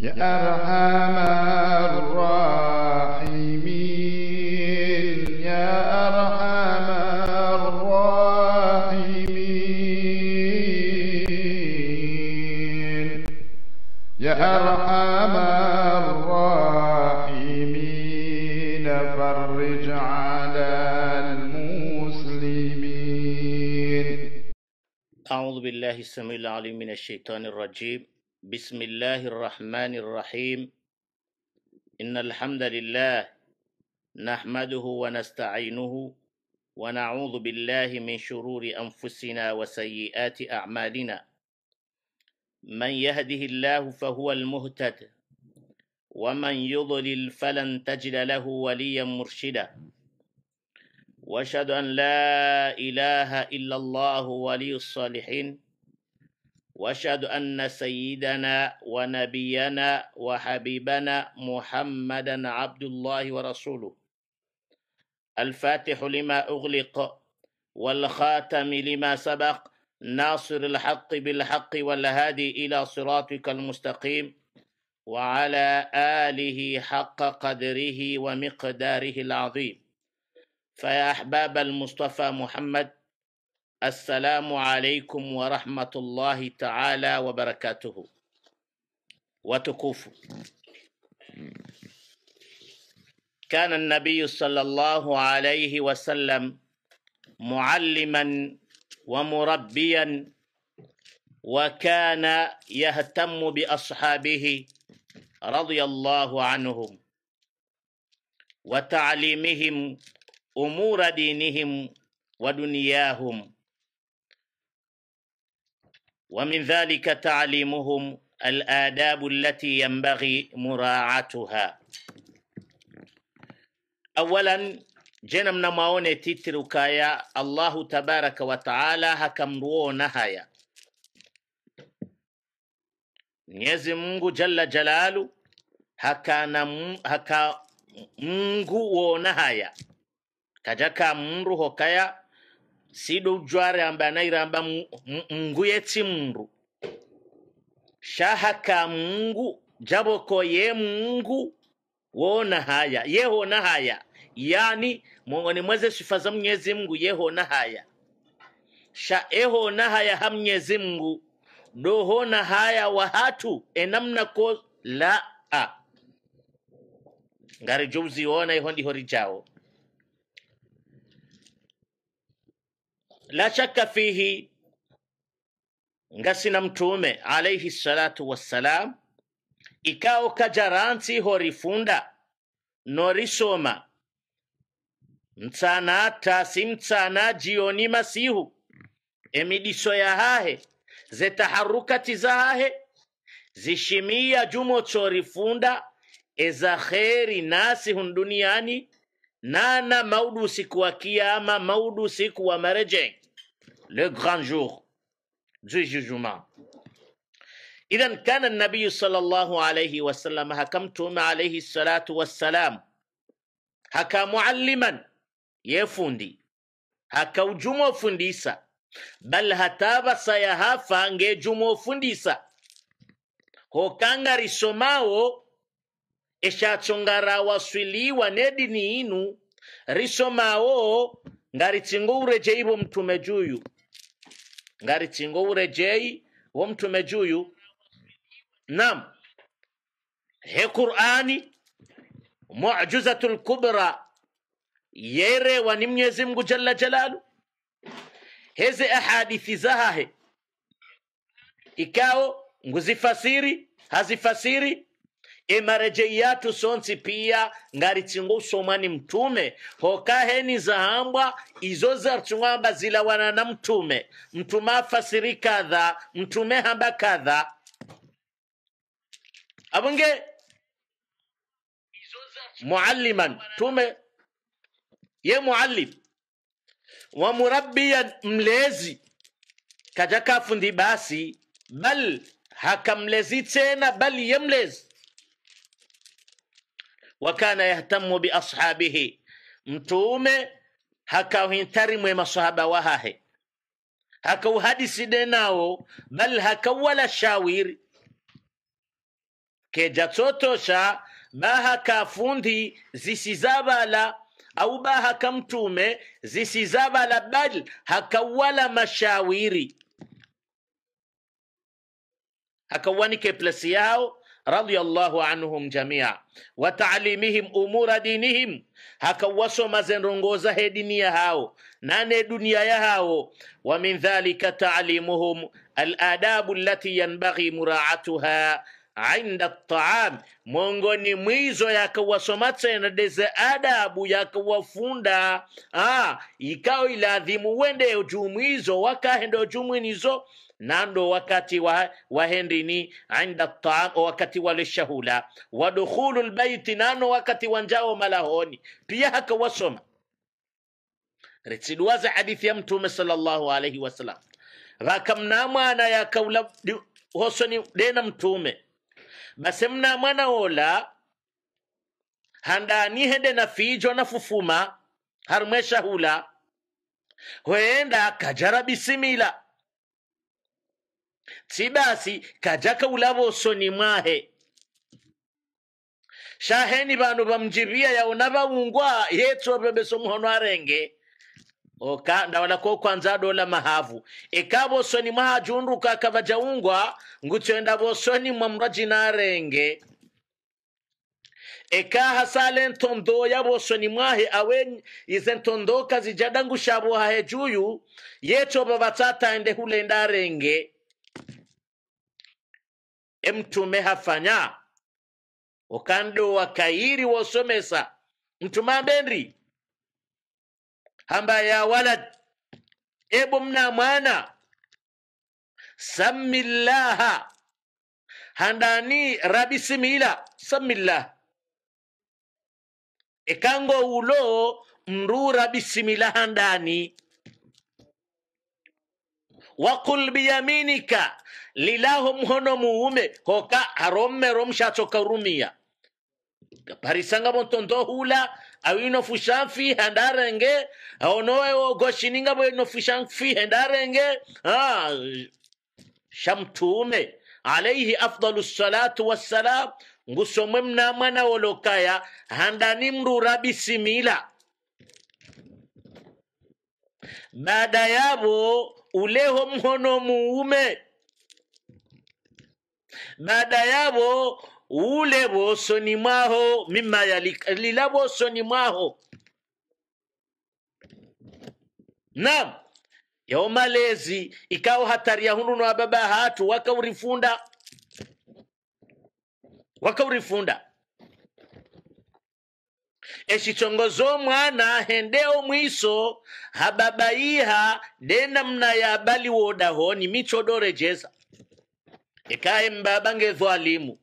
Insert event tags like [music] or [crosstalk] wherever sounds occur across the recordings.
يا أرحم الراحمين يا أرحم الراحمين. يا أرحم الراحمين فرج على المسلمين. أعوذ بالله السميع العليم من الشيطان الرجيم. بسم الله الرحمن الرحيم. إن الحمد لله نحمده ونستعينه ونعوذ بالله من شرور أنفسنا وسيئات أعمالنا. من يهده الله فهو المهتد ومن يضلل فلن تجد له وليا مرشدا. وأشهد أن لا إله إلا الله ولي الصالحين. وأشهد أن سيدنا ونبينا وحبيبنا محمدا عبد الله ورسوله. الفاتح لما أغلق والخاتم لما سبق ناصر الحق بالحق والهادي إلى صراطك المستقيم وعلى آله حق قدره ومقداره العظيم. فيا أحباب المصطفى محمد السلام عليكم ورحمة الله تعالى وبركاته. وتكوفوا كان النبي صلى الله عليه وسلم معلما ومربيا وكان يهتم بأصحابه رضي الله عنهم وتعليمهم أمور دينهم ودنياهم. ومن ذلك تعليمهم الآداب التي ينبغي مراعاتها. أولا جنم من ماون تتركايا الله تبارك وتعالى هكم نهايا Mwenyezi نيزي Jalla جل haka na haka Mungu wona haya kajaka mruho kaya sido ujware amba anairamba mngu yetsi mndu shahaka mungu jaboko ye mungu. Wona haya yehona haya. Yani mongoni mweze sifa za mnyezi mngu yehona haya. Sha ehona haya ha mnyezi mungu. Dohona haya wa hatu enamna ko la a. Ngari juzi wona ihondi hori la shaka fihi ngasina mtume alaihi salatu wassalam ikao kajaransi horifunda norisoma mtsana tasi mtsana jioni masihu emidiso ya hahe zetaharukati za hahe zishimia jumo chorifunda eza kheri nasi hun duniani nana maudu siku wa kiama maudu siku wa mareje le grand jour du jugement. idhan kana nabiyu sallallahu alayhi wasallam hakamtume alayhi salatu wassalam haka mualliman yefundi haka ujumo fundisa bal hataba sayahafa nge jumo fundisa hokanga risomawo eshachongara waswiliwa nedini inu risomawo ngaritsingo urejei wo mtume juyu. Ngaritsingo urejei wo mtume juyu. Nam he qur'ani mu'jizatul kubra yere wa ni mwenyezi mungu jalla jalalu. Heze ahadithi zahahe ikao nguzifasiri hazifasiri emarejeyatu sonsi pia ngaritsingo somani mtume. Hokaheni zahambwa izo zartungwamba zilawana na mtume. Mtume afasiri kadha mtume hamba kadha. Abunge? Mualliman. tume? Ye muallim. Wa murabbiyan mlezi. Kaja kafundi basi. Bal hakamlezi tena bal ye mlezi wakana yahtamu biashabihi mtume hakawhintarimwe masahaba wahahe. Hakauhadiside nawo bal hakawala shawiri. Keja tsotosha baha kafundi zisizabala au bahaka mtume zisizabala bal hakawala mashawiri. Hakawanike plasi yao radiyallahu anhum jamia wa taalimihim umura dinihim hakawasoma zenrongoza he diniya hao nane dunia ya hao. Wa min dhalika taalimuhum aladabu allati yanbaghi muraatuha inda taam mwongoni mwizo yakawasoma tena deze adabu yakawafunda ah, ikao iladhimu wende jumwizo wakahenda jumwinizo nando wakati wa wahendini inda taam wakati wa dukhulu lbaiti nano wakati wanjao malahoni. Pia hakawasoma. Retsiduwaza hadithi ya mtume sallallahu alaihi wasallam vakamna mwana yakaula hosoni dena mtume. Base mna mwana ola hende na fijo na fufuma harumwe shahula hoenda kajara bisimila tsibasi kajaka ulavosoni mwahe. Shaheni vanu vamjibia yaona vaungwa yetsovebeso muhono arenge. Oka ndawala ko kwanza dola mahavu. Ekavosoni mwaha junduka akavajaungwa ngutsoenda vosoni mwa arenge. Eka hasale ntondo yavosoni mwahe awe ize ntondo kazijadangushavo hahe juyu vatsataende hulenda arenge emtume hafanya. Okando wakairi wosomesa mtuma benri. Hamba ya walad. Ebo mna mwana. Samillaha handani rabisimila samillah ekango ulo mru rabisimila handani wakul biyaminika lilaho mhono muume hoka harommero mshatsoka rumia parisanga montondo hula awino fushanfi handarenge aonoe goshininga bweno fushanfi handarenge ah shamtume. Alaihi afdalu salatu wassalam. Ngusomwe mna mwana wolokaya. Handani mrura bisimila. Baada yavo uleho mhono muume. Baada yabo ule bosoni mwaho mima yalila bosoni mwaho. Nam yao malezi ikao hatari ya hunu na baba hatu wakaurifunda. Wakaurifunda echichongozo mwana hende omwiso hababaiha dena mna ya bali wodahoni michodorejeza ekaye mbaba ngedhwalimu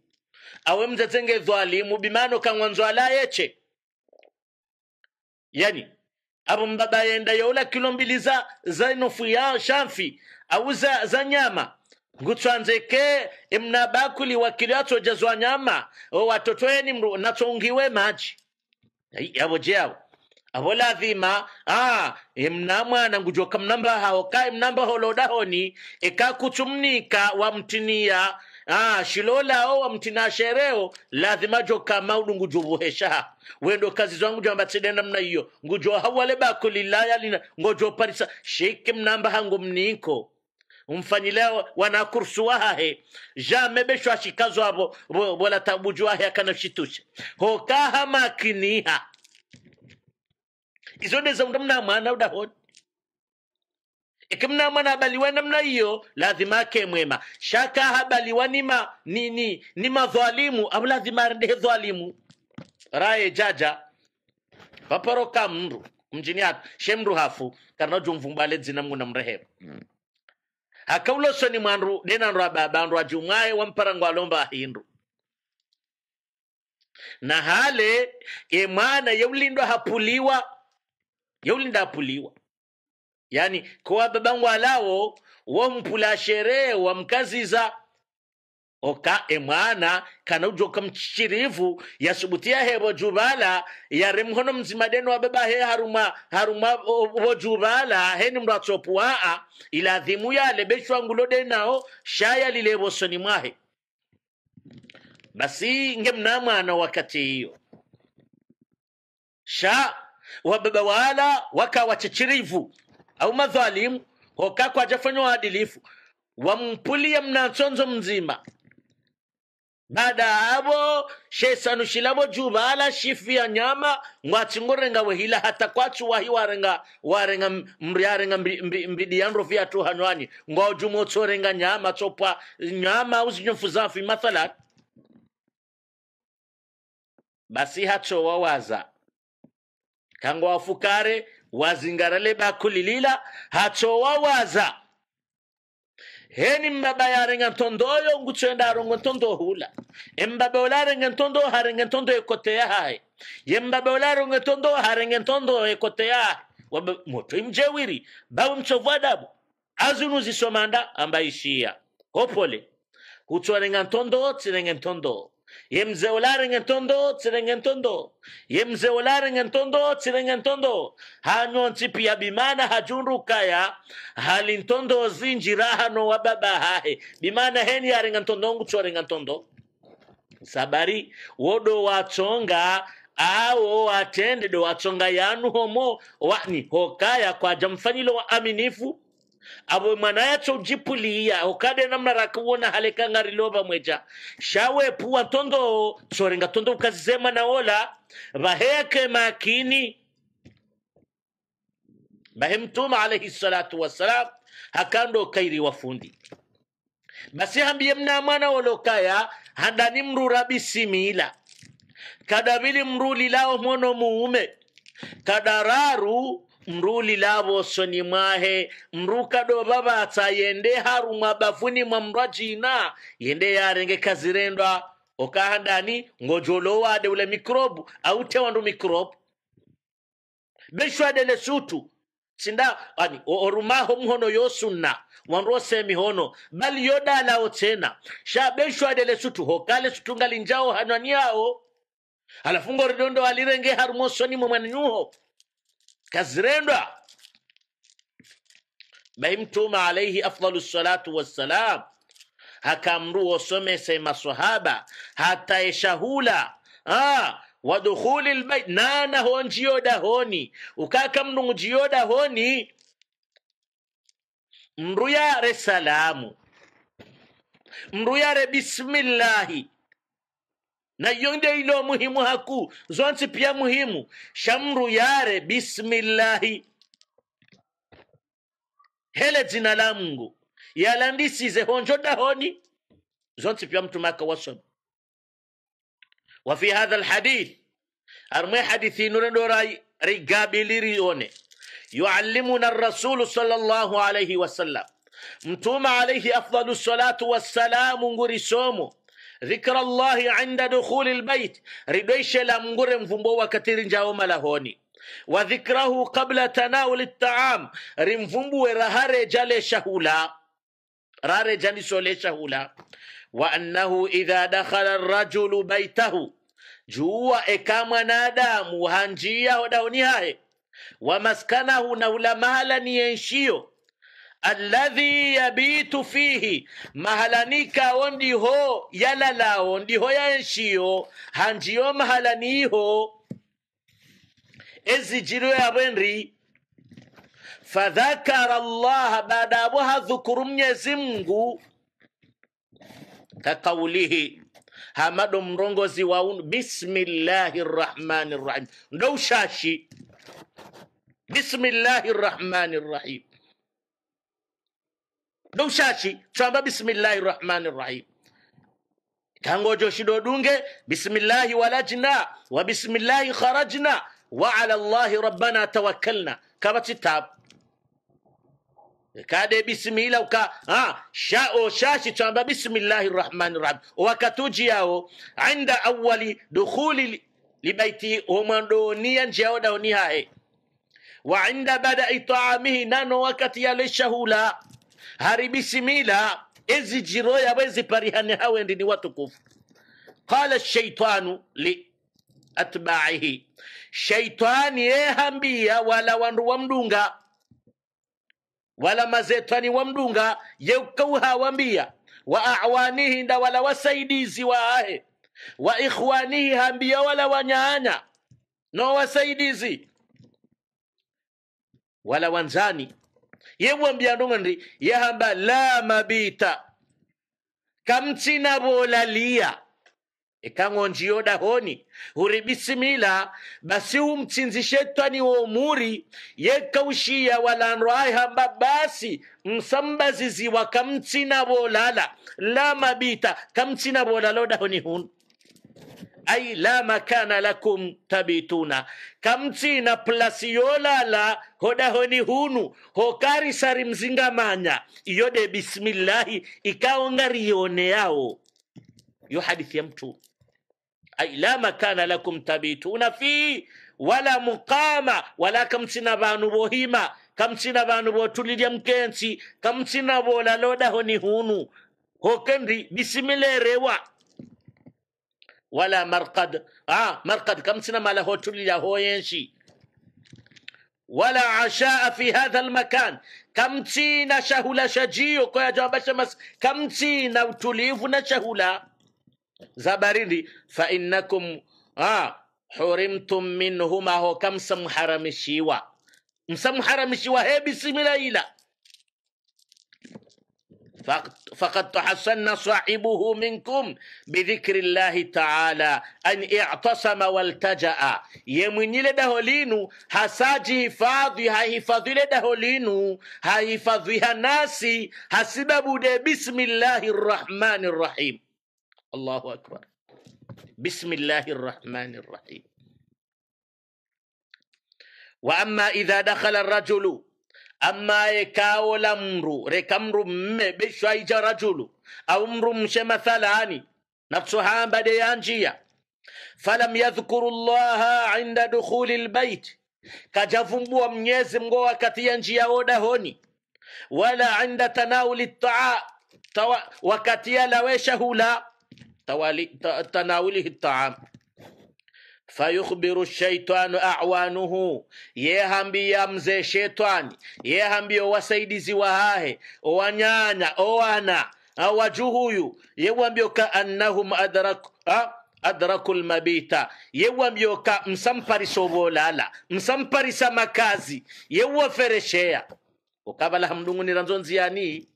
awe mzeze ngedhwalimu bimano kang'wanzo alayeche yani abo mbaba yenda youla kilo mbili za zainofu ya shamfi au za, za nyama. Ngutswanzeke emnabakuli wakili atsojazwa nyama watotoeni natsongiwe maji yabo jeo. Abo lazima ah imna mwana ngujoka mnamba hao kai mnamba holodahoni ekakutsumnika wamtinia ah shilolao wamtina shereo lazima joka maudu ngujuvuhesha wendo kazi zangu jamba tsidenda mna hiyo. Ngujo hawale bakulilaya lina ngojo parisa sheke mnamba hangu mniko umfanyile wanakursuwa hahe jame besho ashikazo abo bo- bola tabujwa hahe akana shitushe. Hokaha makiniha. Izo ndeza unda mna mwana udahoni ikimna mwana abaliwa namna hiyo lazima ake mwema. Shaka habaliwa nima nini ni madhalimu au lazima arende dhalimu. Raye jaja. Paporoka mru mjini hatu shemru hafu. Karna jumvumbale dzina mnguna mrehemu hakaulosoni mwandu denandu ababandu ajumwaye wamparango alomba ahindu na hale ye mwana yeulindwa hapuliwa yeulinda hapuliwa. Yani kowa babangu alawo wompula sherehe wamkaziza oka emwana kana ujoka mchirivu yasubutia hebo jubala yare mhono mzima deno wabeba he haruma haruma wo jubala heni mndo atsopuaa ila dhimu ya lebeshwa ngulo denao shaya lilebo soni mwahe. Basi nge mnamwana wakati hiyo. Sha wabeba wala waka wachechirivu au madhalimu hokako ajafanya waadilifu wampulia mnatsonzo mzima baada abo shesanushilabo jubala ya nyama ngwatsingorenga wehila hata kwatsu wahi warenga warenga mriarenga mbidiandro vyatu hanwani ngwajumotsorenga nyama tsopwa nyama uzinyofuzafi mathalan basi hacho wawaza kangwa wafukare wazingarale bakulilila hacho wawaza heni mbaba yarenga ntondoyo ngutswenda arongo ntondo hula. Embaba olarenga ntondo harenga ntondo ekoteya haye yembaba olarenga ntondo harenga haye Waba- moto imjewiri bawe mchovu adabu azunuzisomanda ambaishia. Hopole. Hutswarenga ntondo tsirenga ntondo yemze entondo ntondo tsirenge ntondo zeolar en ntondo tsirenge ntondo Hano pia bimana hajundukaya hali ntondo zinjira hano wababa hahe. Bimana heni arenga ntondo ngutswarenga ntondo sabari wodo watsonga awo atende do watsonga yanu homo wani hokaya kwa jamfanyilo wa aminifu abo mwana yacho ujipuliya ukade namna rakuwona haleka ngariloba mweja. Shawe puwa tondo sorenga tondo ukazisema na ola baheke makini. Bahe mtume alaihi salatu wassalam hakando kairi wafundi. Basi hambiye mna mwana wolokaya handani mrura simila. Kadavili mrulilao mono muume. Kadararu mruli lavo soni mwahe mrukado vavatsa yende haru mwabafuni mwa mrwajina yende yarenge kazirendwa. Okahandani ngojolowade ule mikrobu autewandu mikrobu. Beshwadele sutu sinda ani orumaho mhono yosunna wanrose mihono bali yodalawo tena sha beshwadele sutu hokale sutungali njao hanwaniao. Alafu ngoridondo alirenge harumosoni mwemwananyuho kazirendwa bai mtume alaihi afdalu salatu wassalam hakamru osomese masahaba hata eshahula ah, wadukhuli lbait nana ho njiyoda honi ukaka mnungu jiyoda honi mru yare salamu mru yare bismillahi na yonde ilo muhimu haku. Zonsi pia muhimu. Shamru yare bismillahi. Hele zina la mungu. Yalandisize honjo dahoni. Zonsi pia mtu maka wasom wafi hadha lhadith armwe hadithi nurendora rigabilirione yuallimuna rasulu sallallahu alayhi wasallam mtuma alayhi afdalu salatu wassalamu nguri somo dhikra llahi inda dukhuli lbait ridoishe la mngure mvumbo wakati njaoma malahoni. Wa dhikrahu qabla tanauli ltaam rimvumbuwe rahare jalesha hula rare janisolesha hula wa annahu idha dakhala rajulu baitahu. Juwa eka mwanadamu hanjia hodaoni wa maskanahu na hula mahala nienshiyo alladhi yabitu fihi. Mahalanika wondi ndiho yalalao ndiho yanshiyo hanjiyo mahalaniho ezijiro yabenri fadhakara llaha baada abo hadhukuru mnyezi mngu kakaulihi hamado mrongozi waunu bismillahi rrahmani rrahim ndo ushashi. Bismillahi rrahmani rrahim ndo ushashi twamba bismillahi rrahmani rrahim. Kangojo shido dunge bismillahi walajna wa bismillahi kharajna wa ala llahi rabbana tawakkalna. Kabati tab kade bismillah uka ah sha o shashi twamba bismillahi rrahmani rrahim. Wakatuji yao inda awali dukhuli libaiti omwandonia njao daoni hae. Wa inda badai taamihi nano wakati yale shahula mila. Bisimila ezi jiro yabo eziparihane hawendi ni watukufu. Qala shaitanu li atbaihi. Shaitani yehambia wala wandu wamdunga wala mazetani wa mdunga yeukauhawambia wa awanihi nda wala wasaidizi waahe wa ikhwanihi hambia wala wanyanya no wasaidizi wala wanzani yewambia ndong'ondi yahamba la mabita kamtsina bolalia yoda dahoni huri bisimila basi umtsinzi twani womuri yekaushiya walandro hamba basi msambaziziwa kamtsina bolala la mabita kamtsina bolala odahoni hunu ay la makana lakum tabituna. Kamtsina plasi yolala hodahoni hunu. Hokari sari mzingamanya iyode bismillahi ikaongarione yao. Yo hadithi ya mtu. Ay la makana lakum tabituna fi wala muqama wala kamtsina vanu vohima kamtsina vanu votulilya mkensi kamtsina volalodahoni hunu. Hokendi bisimilerewa ولا مرقد. آه مرقد. كم سنما له تولي له ينشي. ولا عشاء في هذا المكان. كم سنة نشهل شجيو كويا جواب الشمس كم تي نوتليف نشهل زبريني فإنكم آه حرمتم منهما. هو كم سم حرم الشيوى مسم حرم الشيوة. هي بسم الله فقد تحسن صاحبه منكم بذكر الله تعالى أن اعتصم والتجأ. يمني لدهولينو هساجي حفاظي هايفاظي لدهولينو هايفاظيها ناسي هسبب ده بسم الله الرحمن الرحيم. الله أكبر. بسم الله الرحمن الرحيم. وأما إذا دخل الرجل amma ye kawola mru reka mru mme beshwaija rajulu. Au mru mshe mathalani nafsu hamba de yanjia falam yadhkuru llaha inda dukhuli lbait kajavumbua mnyezi mgo wakati ya njia odahoni wala inda tanawuli taa wakati ya lawesha hula tanawulihi taam fayukhbiru shaitanu awanuhu. Yehambia mzee shetani yehambia wasaidizi wahahe owanyanya owana awajuhuyu yewambiyo ka annahum adrak ha? adraku lmabita yewambio ka msamparisa obolala msamparisa makazi. Yewafereshea ukabala hamdungunira nzonziyani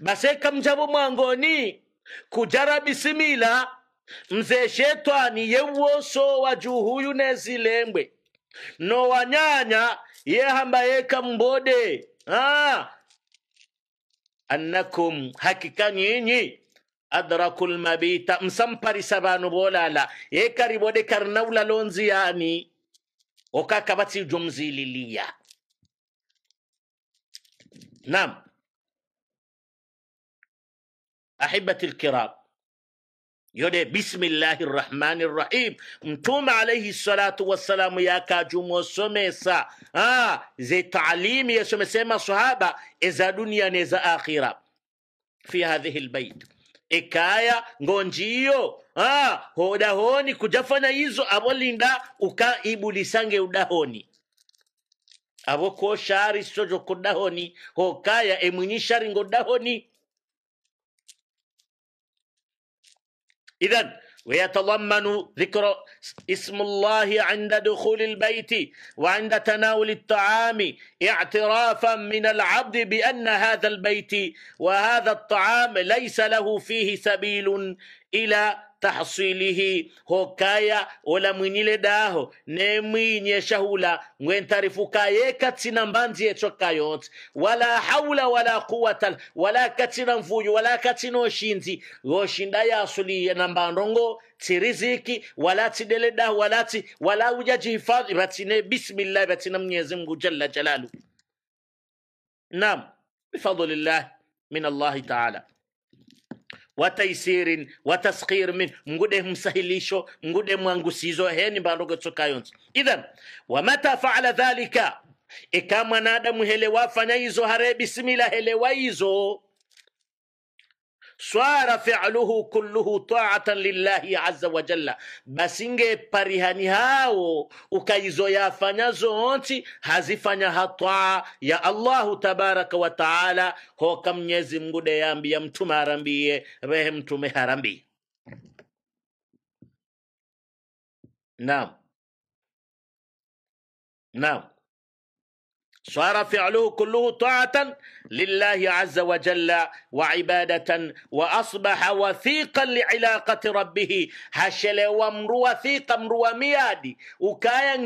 baseka mjabo mwangoni. Kujara bisimila mzee shetani yewoso wa juhuyu nezilembwe no wanyanya yehamba yeka mbode ah. annakum hakika nyinyi adraku lmabita msamparisa banu bolala. Yekaribode karnaula lonziyani okakabatsi jomzililiya nam ahibati lkiram yode bismillahi rrahmani rrahim mtume alaihi salatu wassalamu ah, ze taalimi yasomesema sahaba eza dunia neza akhira fi hadhihi lbait ngonjiyo ah, hodahoni kujafanya hizo abolinda uka ibulisange udahoni abo ko shari hokaya emwinyi shari ngodahoni إذا ويتضمن ذكر اسم الله عند دخول البيت وعند تناول الطعام اعترافا من العبد بأن هذا البيت وهذا الطعام ليس له فيه سبيل إلى tahsilihi hokaya ola mwinile daho ne mwinye shahula ngwentarifuka ye katsina mbanzi yechoka kayot. Wala haula wala quwata wala katsina mfuyu wala katsina oshinzi. Ya yasuliye na mbandongo tiriziki wala tidele daho wala ti wala ujajihifadhi batine bismillah batina mwenyezi mungu jalla jalalu. Nam bifadlillah min allahi taala wataisirin wataskir min ngude msahilisho ngude mwangusizo heni mbandogo tsoka yonse idhan wamata faala dhalika? Eka mwanadamu helewa fanya izo hare bisimila helewa hizo swara fi'luhu kulluhu ta'atan lillahi azza wa jalla. Basinge parihani hao ukaizoyafanya zonti hazifanya hataa ya allahu tabaraka wa taala. Hoka mnyezi mngu deyambia mtume harambie rehe mtume harambie naam. Naam صار فعله كله طاعة لله عز وجل وعبادة وأصبح وثيقا لعلاقة ربه هشلوا مرو وثيقا مرو ميادي وكايا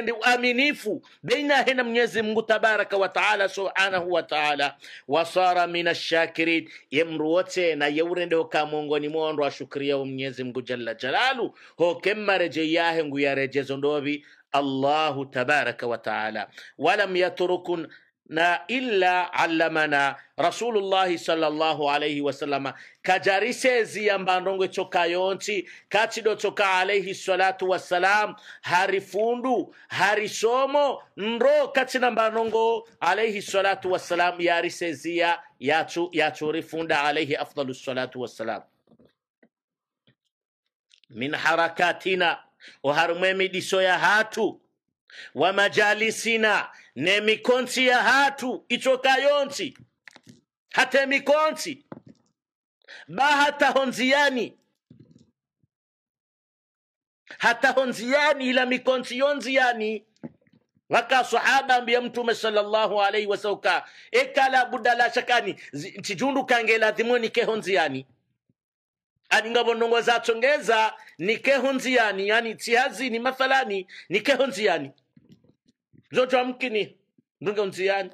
ndi uaminifu baina hena mwenyezi mungu tabaraka wa taala subhanahu wa taala wasara min ashakirin yemru wote na yeurende hoka mongoni mondo ashukria mwenyezi mungu jalla jalalu ho kemmareje yahe ngu yarejezo ndovi الله تبارك وتعالى. ولم يتركنا إلا علمنا. رسول الله صلى الله عليه وسلم. كجارسيزي ينبانرونغي توكا يونتي. كاتدو توكا عليه الصلاة والسلام. هاري فوندو هاري سومو نرو كاتنا بانرونغو عليه الصلاة والسلام. يا رسيزي يا توريفوند عليه أفضل الصلاة والسلام. من حركاتنا oharumwe midiso ya hatu wa majalisina ne mikonsi ya hatu itoka yonsi hate mikonsi ba hata honziani hata honziani ila mikonsi yonziani. Waka sahaba ambia mtume sallallahu alaihi wasauka ekala budala shakani nchijundu chijundu kangela dhimoni ke honziani. Aningabo ndongo zatsongeza nikeho nziani yani tsihazini mathalani nikeho nziani zotwa mkini ndunge nziyani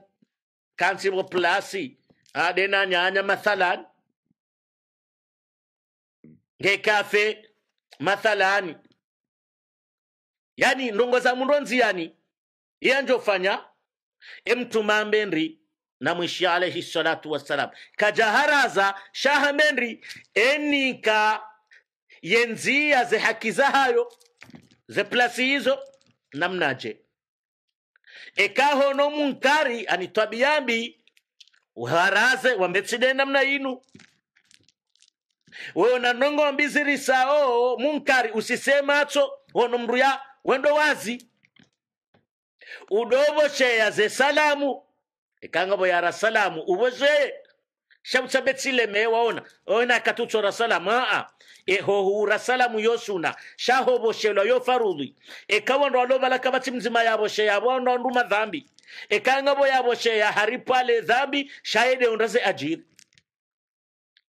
kansi bo plasi adenanyanya mathalan ngekafe mathalani. Yani ndongo za mundu nziyani iyanjofanya emtumambendri na mwishi alaihi salatu wassalam. Kajaharaza shahamendri enika yenzia ze haki zahayo plasi hizo namnaje ekahono munkari anitwabiyambi uharaze wambetside namna inu. Weona nongo mbizirisao munkari usisemacho hono mruya wendo wazi. Udovosheya ze salamu ikangabo yara salamu uboshe shabetsile me waona. Ona katutsora salamu aa ehohura salamu yosuna shahoboshelwa yo farudhi. Ekawondo alobalaka bati mzima yaboshe yabondo nduma dhambi. Ekangabo yaboshe ya haripale dhambi shaede ondaze ajiri.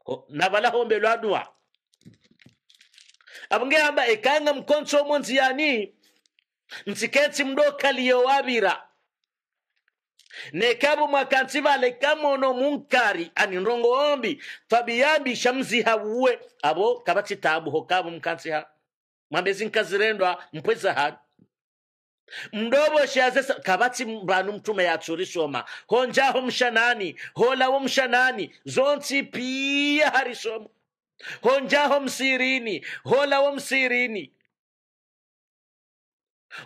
Ho- nabala hombelwa adua abunge amba ekanga mkonso monziyani nsiketsi mdokaliyo wabira nekabu mwakantsivale kamono munkari ani nrongo ombi twabiyambi shamziha wuwe abo kabati tabu hokabu mkansiha mwambezi nkazirendwa mpweza hanu mdobo shazesa kabatsi mbanu mtume yatsurisoma honjaho mshanani holawo mshanani zonsi pia harisoma honjaho msirini holawo msirini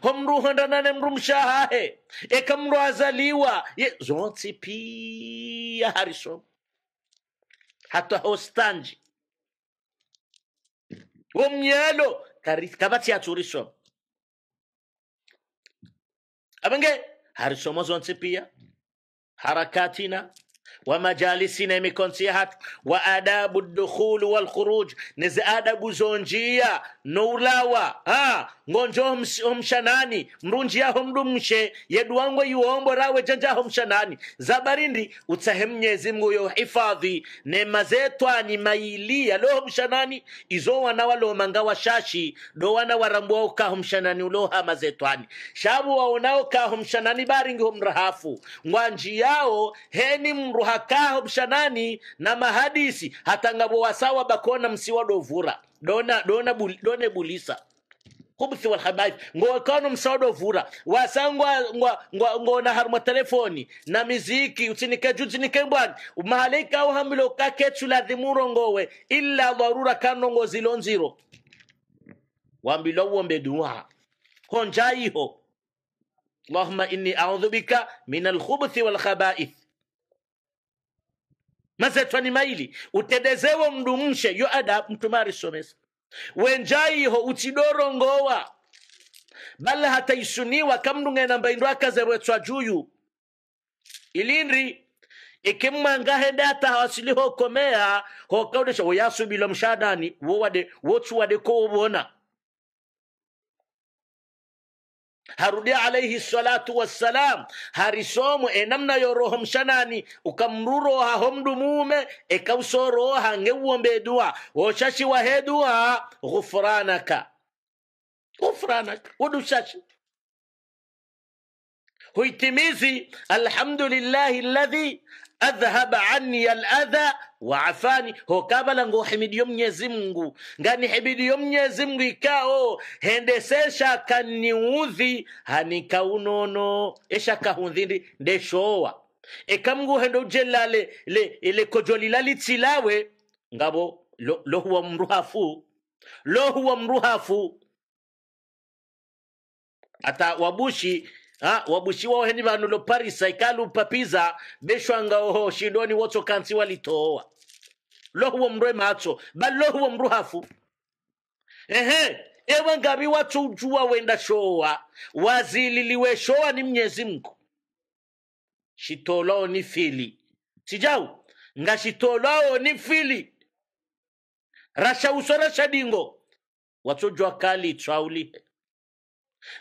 homruhandana mrumshahahe ekamrwazaliwa ye zonse pia harisomo hata hostanji omyalo kaba tiatsurisomo abange harisomo zonse pia حركاتنا ومجالسنا مكونسيحات وآداب الدخول والخروج نز آداب زونجية نولاوة ها ngonjo homshanani mrunji yaho mdumshe yeduwango yuombo rawe janja mshanani zabarindi utsahe mnyezi mngu yo hifadhi. Nema zetwani mailia lo mshanani izo wana walomanga washashi do wana warambua ka mshanani uloha mazetwani zetwani shabu waonao ka mshanani baringi mrahafu ngwanji yao heni mruha ka humshanani na mahadisi. Hatangabo wasawa bakona msiwa dovura dona dona done bulisa kubusi wal khaba'ith ngo kano msaudo vura. Wasangwa ngwa, ngo na harma telefoni na miziki utinike jutinike bwana malaika au hamilo kake tuladhimuro ngowe illa dharura kano ngo zilonziro wambilo wombe dua konja iho. Allahumma inni a'udhu bika min alkhubuthi wal khaba'ith. Mazetwani maili. Utedezewe mdumshe yo ada mtumari somesa wenjaiho utidorongowa bala hataisuniwa isuniwa kamnung'ena akazerwetswa juyu. Ilindri ikimwanga hende hata hawasiliho hokomea hokaudesha woyasubilwa mshadani wowade wotsuwade harudi alaihi salatu wassalam. Harisomo enamna yoroho mshanani ukamruroha homdu mume ekausoroha ngewombe dua. Woshashi wahe dua ghufranaka. Ghufranaka wodushashi huitimizi alhamdulillahi alladhi adhhaba anni aladha waafani hokabala ngohimidiyo mnyezi mngu nganihimidiyo mnyezi mungu. Ikao? Hendesesha kaniudhi hanikaunono eshakahundhindi ndeshowa ekamngu hendo jelale le ile kojolilalitsilawe ngabo lo- lohuwa mruhafu. Lohuwa mruhafu. Ata wabushi ha, wabushi wao heni vanu lo parisa ikalu papiza beshwanga oho shindoni wotso kansi walitoa. Lohuwo mrwe ematso bal lohuwo mruhafu ehe ewe ngabi ujua wenda showa. Wazililiwe showa ni mnyezi mngu shitolao ni fili. Sijau nga shitolao ni fili. Rasha uso rasha dingo. Watsojwa kali tswaulihe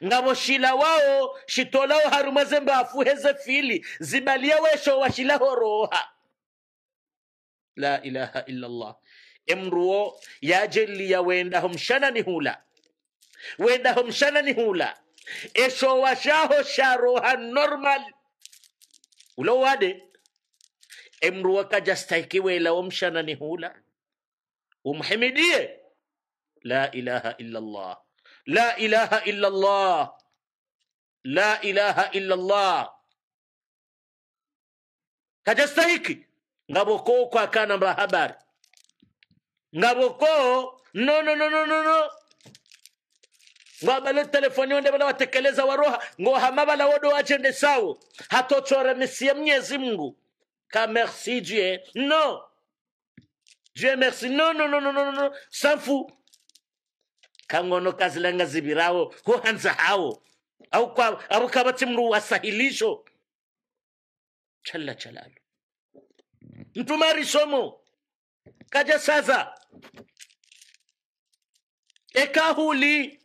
ngabo shila wao shitolao harumazembe afuheze fili. Zibalia wesho washilaho roha la ilaha illallah. Emruo yajelliya wendaho mshana ni hula. Wendaho mshana ni hula. Esho washaho sharoha normal. Ulowade emruo kajastaiki welawo mshana ni hula. Umhimidie. La ilaha illallah la ilaha illallah la ilaha illallah kajastahiki ngaboko kwa kana mba habari ngaboko no no no no no no ngwabale telefoni onde bala watekeleza waroha ngohama bala wodo wachende sawo hatochore misia mnyezi mungu ka merci dieu non dieu merci non non non non non s'en fout kangono kazilanga zibirawo huhanza hawo au kwa au kabati mru wasahilisho challa chalalu mtumari somo kaja sasa ekahuli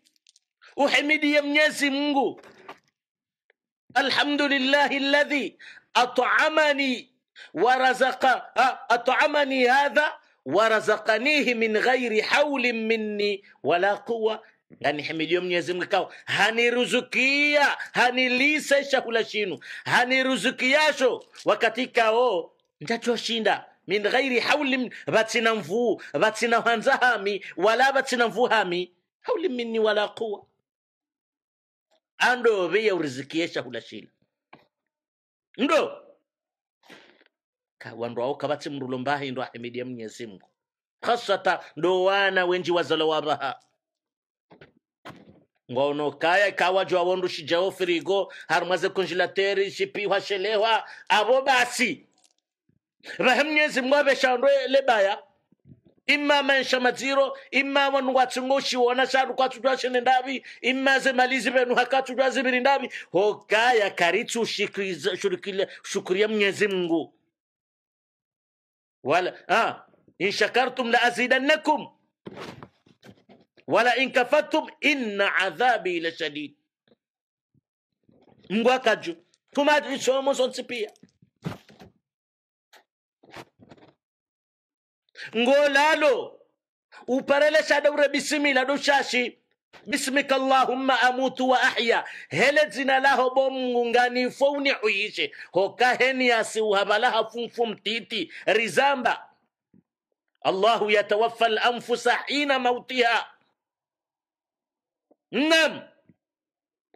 uhimidie mnyezi mungu alhamdulillahi alladhi at'amani warazaqa ah, at'amani hadha warazaqanihi min ghairi haulin minni wala quwa nganihimidio mwenyezi mungu kawa haniruzukia hanilise chakula shinu haniruzukiasho wakati kao njachoshinda min ghairi hauli vatsina mvuu vatsina hanza hami wala vatsina mvuu hami hauli minni wala quwa ando veya urizikie chakula shila ndo Ka- wandu ao kavatsi mrulo mbahi ndo ahimidia mnyezi mungu. Khasata ndo wana wenji wazalo wabaha ngono kaya ikawajwa awondu shijao firigo harumaze konjilateri shipihwa shelehwa abo basi. Vahe mwenyezi mungu aveshandwe lebaya. Imma maisha maziro imma wanu watsingo shiwona shadu kwatudwa shene ndavi ze malizi venu hakatudwa zibiri ndavi hokaya shurikile- shukuria mnyezi mungu wala ah, in shakartum la azidannakum wala in kafartum inna adhabi la shadid mungu akaju tumajisomo sonsi pia ngolalo uparele shada ure bisimila do shashi bismika allahumma amutu wa ahya. Hele dzina laho hoka heni yasi uhabalaha fumfum titi. Rizamba. Allahu yatawaffa al-anfusa hina mautiha. Nam.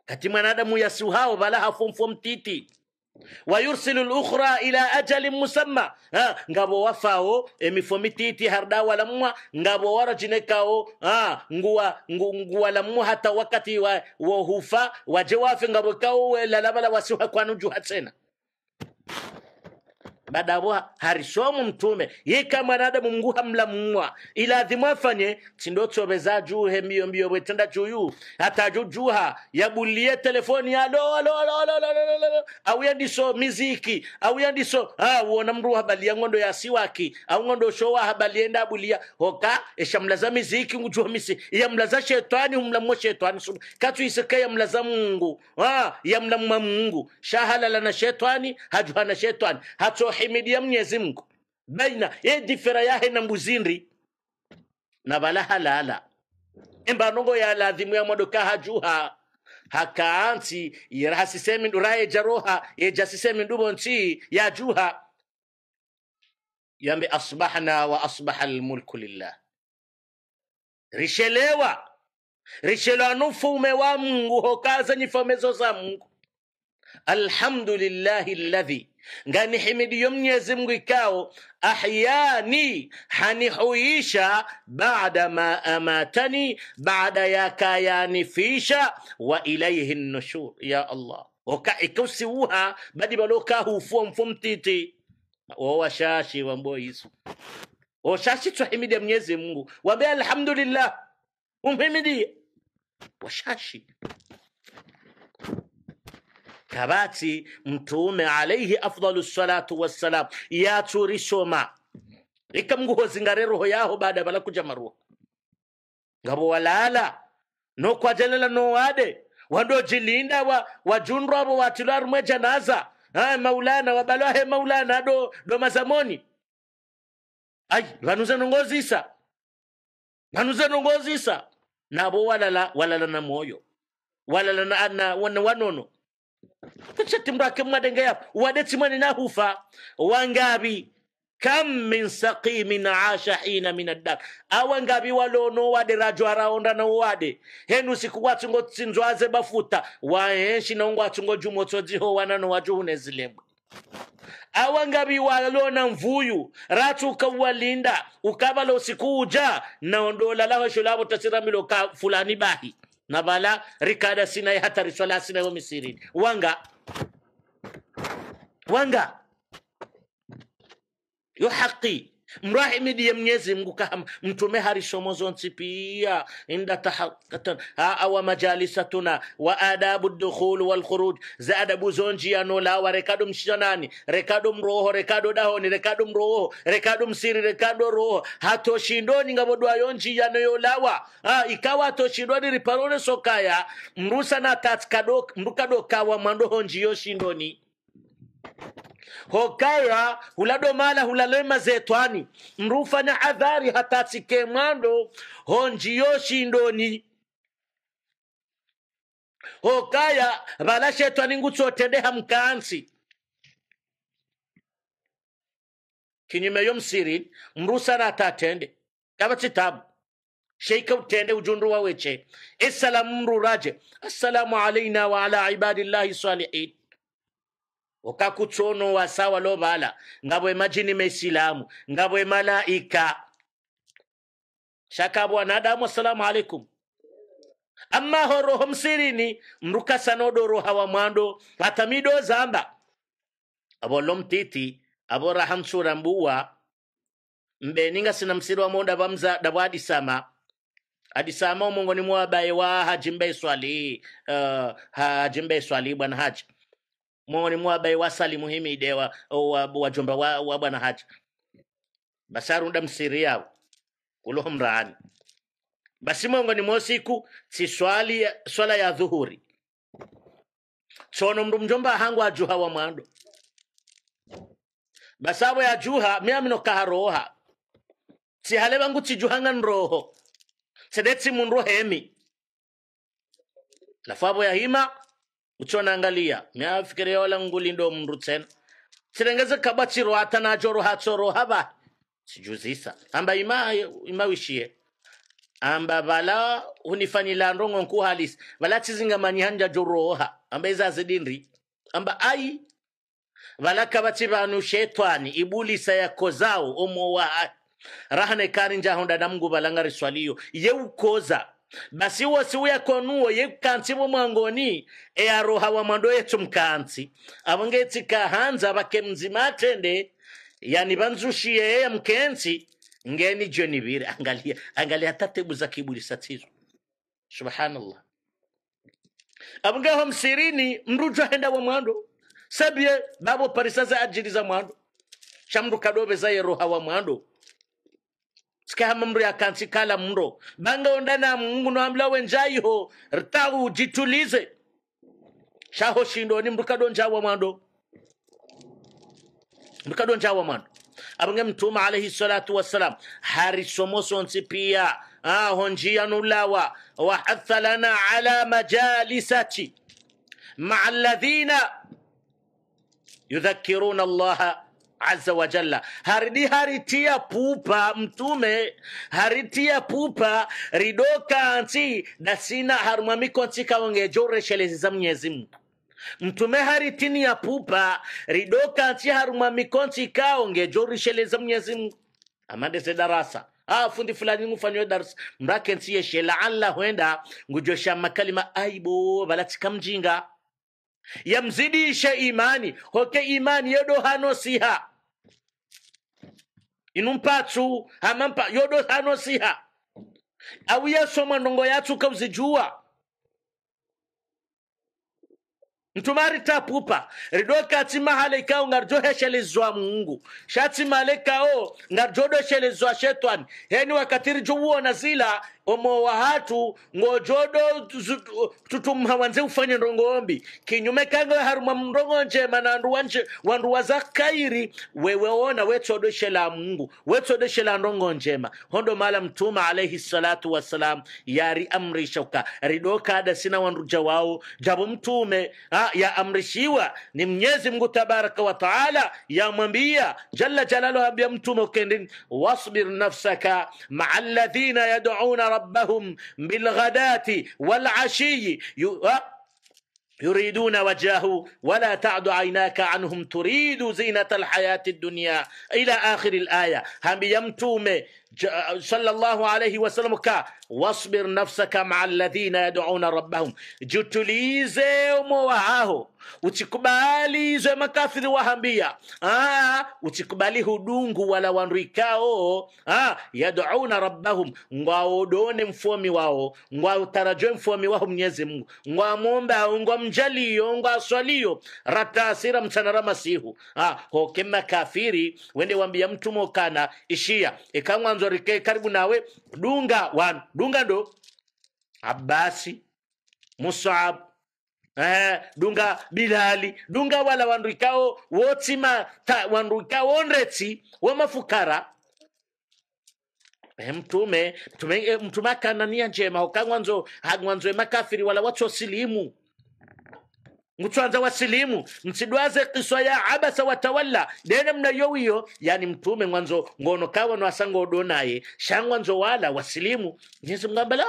Kati mwanadamu yasiuhao balaha fomfom titi wayursilu lukhra ila ajalin musamma ha, ngabo wafao emifomi titi harda walamwa ngabo warajinekao ha, nguwa ngu, nguwa lamwa hata wakati wa wohufa waje wafe ngabo kao welalabala wasiha kwanu juha tena badabo harisomu mtume. Yika mwanadamu mla mumwa ila dhimwafanye tindotsobeza juhe mbiyo mbiyo bwetenda juyu hata jujuha yabulie telefoni ya lo lo lo lo lo lo lo alo au yandiso miziki. Au yandiso haa uona mru habalia ngondo ya siwaki. Au ngondo showa habalia enda abulia hoka eshamlaza miziki ngujua misi. Yamlaza shetani umlamwo shetani sub ya yamlaza mungu. Ya yamlamwa mungu. Shahalala na shetani hajuhana shetani hatohimidia mwenyezi mungu baina ye difera yahe na mbuzindri na vala halala. Embanongo ya ladhimu ya mwadoka hajuha hakaansi irahasisemi raye jaroha yejasisemi ya yajuha yambe asbahna wa asbaha almulku lillah. Rishelewa rishelewa nufume wa mungu hokaza nyifomezo za mungu alhamdulillahi alladhi nganihimidiyo mnyezi mungu ikao ahyani hanihuisha baada ma amatani baada yakayanifisha wa ilaihi nushur ya allah oka ikausiuha badi baloka hufua mfu mtiti wowashashi wamboisu oshashi twahimidia mnyezi mungu wabe alhamdulillah umhimidie washashi kabati mtume alaihi afdalu salatu wassalam. Yaturishoma ikamguhozinga roho yaho baada bala kuja maruha ngabo walala. Nokwajelela nowade wandojilinda wa wajundu abo watilwa rumwe janaza. Ha, maulana wabalwa he maulana do do mazamoni. Ai vanuze nongozisa vanuze nongozisa nabo walala walala na moyo. Walala na, na, na wanono kuchatimrake mwadengeya wadetsimwani nahufa wangabi kam min saqimin asha hina min addar. Awangabi walono wade rajo araonda na wade henu siku watsungo tsinzwaze bafuta. Wahenshi naungo atsungo jumotsodziho wanano wajuhunezilembwe awangabi walona mvuyu ratu ukawalinda ukabala usiku uja naondola lahosho lavo tasiramilo ka fulani bahi na bala rikada sinai hata riswala wa misirini wanga. Wanga. Yo mrahimidiye mnyezi mngu kaham mtume harishomo zonsi pia. Inda tahakatan. Haa wa majalisatuna. Wa adabu dukhulu wal khuruj. Za adabu zonji yanola rekado mshanani. Rekado mroho. Rekado dahoni. Rekado mroho. Rekado msiri. Rekado roho. Hatoshindoni ngabodwa yonji yanoyolawa ha ikawa hatoshindoni riparone sokaya. Mrusa na tatskado mrukado kawa mwando honji hokaya huladomala hulalema zetwani. Mrufanya adhari hatatsike mwando. Honjiyo shindoni. Hokaya vala shetwani ngutsotendeha mkansi kinyume yo msiri mrusana atatende. Kava tsitabu sheika utende ujundu waweche esalamu mruraje. Assalamu alaina wa ala ibadillahi salihin okakutsono wasawa lobala ngabwe majini meisilamu. Ngabwe malaika shaka bwanadamu assalamu alaikum. Amma horoho msirini mrukasanodo hawa mwando patamido zamba. Abolo mtiti abora hamsura mbuwa. Mbeninga sina msiri wa monda bamza dabwa adisama adisama omongoni mwabaye wa hajimbe swali uh, hajimbe swali bwana haji mongoni mwabaye wasali muhimide idewa wa, wajomba wa, wa bwana haji. Basarunda msiri yawo kuloho mraani. Basi mongoni mosiku si swala ya dhuhuri. Tsono mndu mjomba hangu ajuha wa mwando. Basawo ya juha miamino kaharoha sihale bangu tijuhanga nroho sedetsi munro hemi. Lafabo ya hima uchona angalia miafikiria wala ngulindo mndu tsena sirengeze kabachiro hata najoro hatsoro haba. Sijuzisa. Amba ima imawishie amba vala hunifanyila ndongo nku halisi vala tizingamanyi hanja joroha amba izazidinri amba ai vala kabati vanu shetwani ibulisa yako zao omowa. Rahane karinja honda namngu valangari swaliyo yeukoza basi wosi uyakonuwo yekansi mwangoni eyaroha wa mwando yetu mkansi avongetsi kahanza mzima atende yani banzushie yeye mkensi ngeni jonivire angalia angalia tatebuza tebu za kiburi satizo. Subhanallah. Abungaho msirini mrujo henda wa mwando. Sabye babo parisaza ajiriza mwando. Shamru kadobe za yeroha wa mwando sikahama mru yakansi kala mro. Banga ondana mungu noamla wenjaiho rtagu jitulize. Shaho shindoni mru kadonja wa mwando mru kadonja wa mwando abunge mtuma alayhi salatu wassalam. Hari somosonsi pia ah, honjia nulawa. Wahatha lana ala majalisati. Maa alladhina yudhakiruna allaha aza wa jalla. Haridi haritia pupa mtume. Haritia pupa ridoka nti dasina harumamiko nti kaongejoreshelezi za mwenyezi mungu. Mtume haritini ya pupa ridoka nti harumamiko nti kaongejoreshelezi za mwenyezi mungu. Amandese darasa. Ah, fundi fulani ngufanywe darasa. Mrake ntiyeshe laalla huenda ngujosha makalima. Aibo balatika mjinga yamzidishe imani. Hoke imani yodo hano siha. Inumpatsu hamampa yodo hano siha. Au yasoma ndongo yatsu kauzijua. Ntumari tapupa. Ridokatsi mahale kao ngarjoheshelezwa mungu. Shati malekao ngarjodoshelezwa shetwani. Heni wakati rijuwuona zila omo wa hatu ngojodo tutumha wanze ufanye ndongoombi. Kinyume kanga haruma mndongo njema na ndu wanje wandu waza kairi wewe ona wetsodoshela mungu wetsodoshela ndongo njema. Hondo mala mtuma alaihi salatu wassalam yari amrisha uka. Ridoka ada sina wanduja wao jabo mtume ha, ya amrishiwa. Ni mnyezi mungu tabaraka wa taala yamwambia jalla jalalu ambia mtume ukendini wasbir nafsaka maa alladhina yaduna walashiyi yu, ha, يريدون وجهه ولا تعد عيناك عنهم تريد زينة الحياة الدنيا. إلى آخر الآية. هم يمتوم sallallahu alayhi wasallam ka wasbir nafsaka maa alladhina yad'una rabbahum, jutulize umo waho uchikubali izwe makafiri wahambia ah, uchikubali hudungu wala wanrikao. Ah, yad'una rabbahum. Ngwaodone mfomi wao. Ngwautarajoe mfomi wao mnyezi Mungu. Ngwamwombao ngwamjaliyo ngwaswalio. Ratasira msanara masihu. Ah, hoke makafiri wende wambia mtu mokana ishia. Ikamwanzo rike karibu nawe. Dunga wanu dunga ndo. Abasi musab eh, dunga bilali dunga wala wandu ikao wotsima ta, wanduikao ondretsi wamafukara Eh, mtume mtume eh, mtume akanania njema ukangwanzo hangwanzo makafiri wala watsosilimu mutwanza wasilimu msidwaze kiswa ya abasa watawalla dene mnayowiyo yani mtume mwanzo ngono kawa no asanga odonaye shangwanzo wala wasilimu nyezi mngambala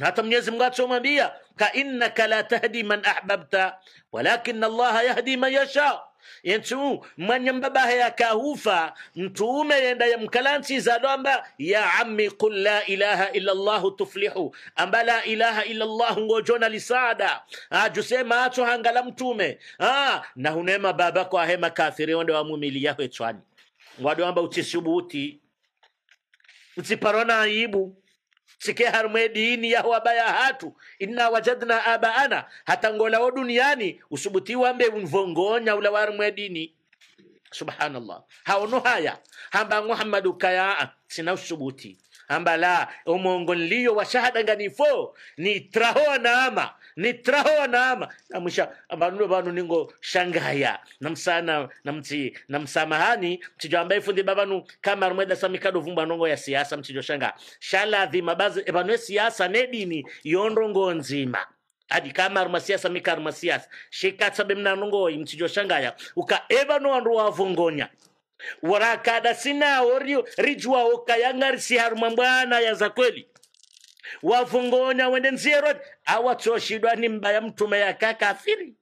hata mwenyezi mungu atomwambia ka innaka la tahdi man ahbabta walakin allaha yahdi man yasha yentu mwanyambabahe yakahufa mtuume yenda yamkalansi zadomba ya ammi qul la ilaha illa llahu tuflihu amba la ilaha illa llahu ngojona lisada. Ajusema acho hangala mtume. Ah, na hunema babako ahe makafiri onde wamumiliyaho echwani ngwadowamba uchisubuti utsiparona aibu sike harumwe dini yaho abaya hatu. Inna wajadna abaana. Hata ngolawo duniani usubutiwa mbe unvongonya ula dini subhanallah. Haono haya. Hamba muhammadu kayaa sina usubuti hamba la umongo nliyo wa shahada nganifo ni traho naama ni traho naama namusha abanulo banu ningo shangaya. Namsana namti namsamahani mtijo ambaye fundi babanu kama rumweda samikado vumba nongo ya siasa mtijo shanga. Shala dhima bazi ebanwe siasa ne dini yondongo nzima. Adi kama aruma siasa mika aruma siasa. Shikatsabe mnanongo mtijo shangaya. Uka ebanu wandu wavongonya warakada sinawo rio rijuwawo kayangarisi haruma mbwana ya za kweli. Wavungonya wende nzierwa awatsoshidwa ni mbaya mtume yakakafiri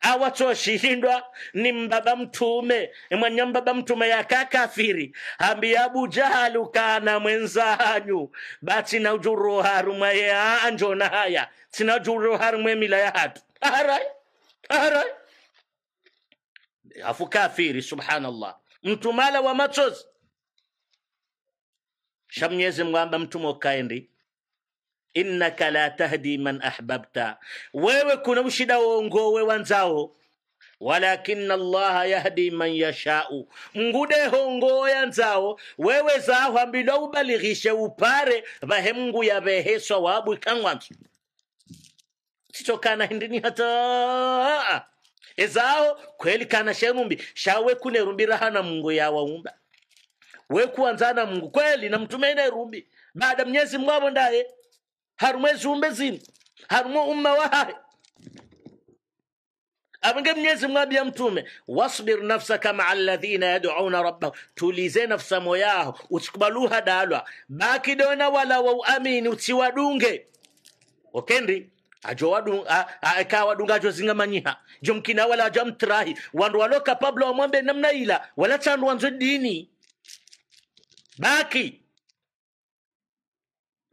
awatsoshindwa ni mbaba mtume mwanya mbaba mtume yakakafiri hambi abu ukana mwenzanyu bati na ujuro harumwe ya anjona haya sina ujuro harumwe mila ya hatu. Arai aharai afu kafiri subhanallah. Mtumala wa machozi. Sha mnyezi mwamba amba mtume ukaendi innaka la tahdi man ahbabta. Wewe kuna ushida wongowe wanzao walakina allaha yahdi man yashau. Ngude hongoya nzao. Wewe zaho ambilo ubalighishe upare. Vahe mungu yaveheswa sawabu ikang'wanzo hindini hata ezao kweli kana sherumbi shawe kune rumbi hana mungu yawaumba we kuanzana mungu kweli na mtume nerumbi baada mnyezi mwavo ndaye harumwe zumbe zinu harumwe umma wahaye avenge mnyezi mwabia mtume wasbir nafsaka maa alladhina yaduna rabbahu. Tulize nafsa moyaho utikubaluha dalwa bakidona wala wauamini utsiwadunge okendi ajo wadu ka wadunga ajo zingamanyiha jo mkina wala ajo mtrahi wandu walo kapablo wamwambe namna ila wala chandu wanzo dini baki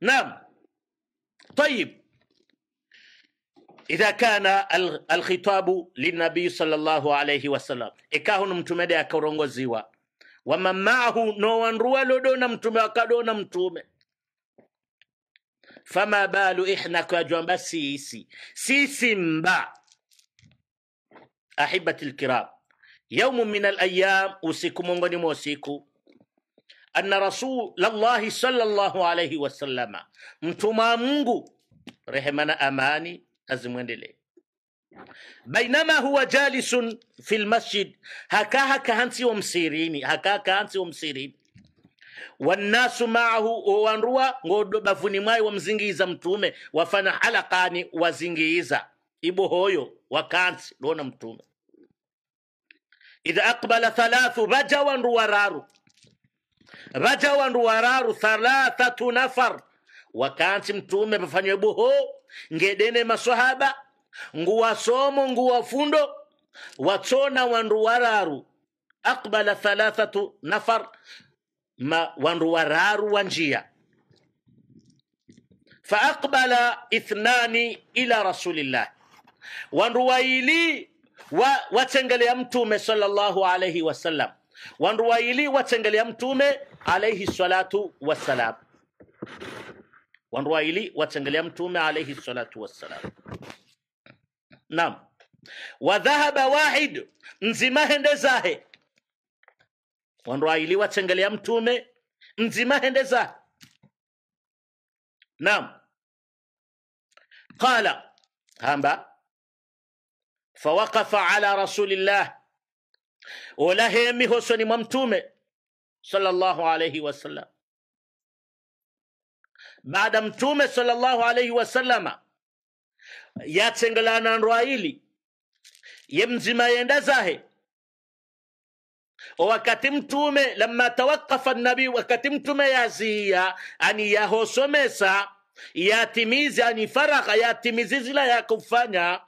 naam طيب إذا كان ال- الخطاب للنبي صلى الله عليه وسلم إكاهن متومة أكورونغوزيوا ومن معه نوان روالو fama balu ihna kajwamba sisi. Sisi mba. Ahibati lkiram yaumu min alayam usiku miongoni mwa usiku. Anna rasulallahi salllahu alaihi wasallama mtuma mungu rehema na amani azimwendelee bainama huwa jalisun fi lmasjid hakahaka wa msirini hakahaka wa msirini wannasu maahu owanruwa ngodo bafuni mwayi wamzingiza mtume wafana halakani wazingiiza ibo hoyo wakansi lona mtume. Idha aqbala thalathu vaja wandu wararu baja wandu wararu thalathatu nafar. Wakansi mtume bafanywe buho ngedene maswahaba nguwasomo nguwafundo watsona wandu wararu aqbala thalathatu nafar ma wandu wararu wa njia. Faaqbala ithnani ila rasulillah. Wandu waili wa, watengelea mtume sallallahu alaihi wasallam wandu waili watengelea mtume alaihi salatu wassalam wandu waili watengelea mtume alaihi salatu wassalam naam. Wadhahaba wahid nzima hende zahe wandu waili watengelea mtume. Nzima hende nam qala. Hamba. Fawaqafa ala rasulillah. Olahemi hosoni mwa mtume. Sallallahu alaihi wasallam baada mtume sallallahu alaihi wasallama yatsengelana ndwaili ye mzima yenda zahe wakati mtume lama tawakafa nabi wakati mtume yaziya ani yahosomesa yatimizi ani faragha yatimizi zila yakufanya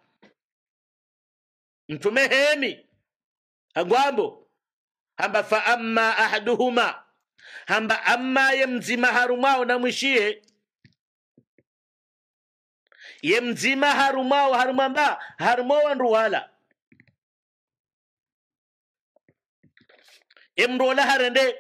mtume hemi. Agwambo hamba fa amma ahaduhuma. Hamba amma ye mzima harumao na mwishiye ye mzima harumao harumamba harumo wandu wala emrola harende